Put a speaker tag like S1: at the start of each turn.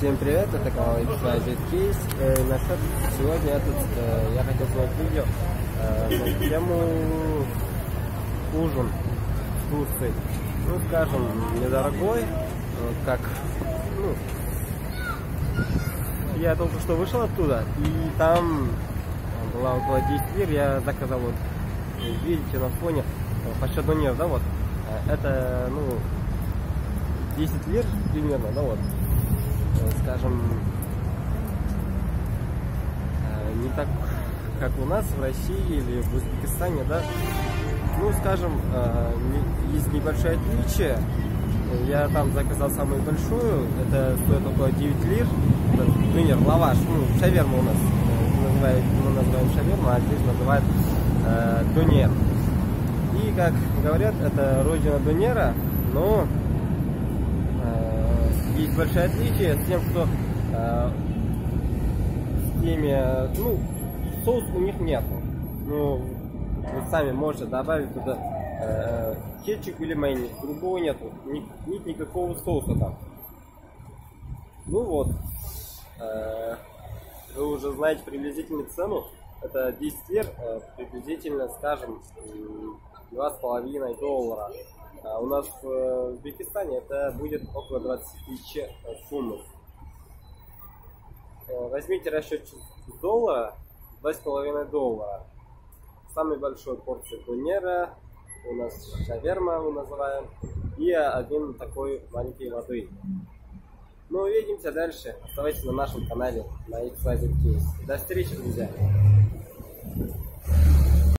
S1: Всем привет, это канал XYZ Case. Э, на сегодня этот, э, я хотел сделать видео э, на тему ужин в Турции. Ну, скажем, недорогой, э, как, ну, я только что вышел оттуда, и там была около 10 лир, я заказал вот, видите на фоне, э, по счету нет, да, вот, э, это, ну, 10 лир примерно, да, вот, скажем, э, не так, как у нас в России или в Узбекистане, да, ну, скажем, э, есть небольшое отличие. Я там заказал самую большую, это стоит около 9 лир, например, лаваш, ну, шаверма у нас, называют, мы называем шаверма, а здесь называют э, донер. И, как говорят, это родина донера, но есть большое отличие с тем, что э, с теми, ну, соус у них нет. Ну, вы сами можете добавить туда э, кетчуп или майонез, другого нету, ни, нет никакого соуса там. Ну вот, э, вы уже знаете приблизительную цену, это 10 лир, э, приблизительно, скажем, 2,5 доллара. А у нас в Узбекистане это будет около 20 тысяч фунтов. Э, возьмите расчет с доллара, 2,5 доллара. Самый большой порция кунера, у нас шаверма мы называем, и один такой маленький воды. Ну, увидимся дальше. Оставайтесь на нашем канале на XYZ Case. До встречи, друзья!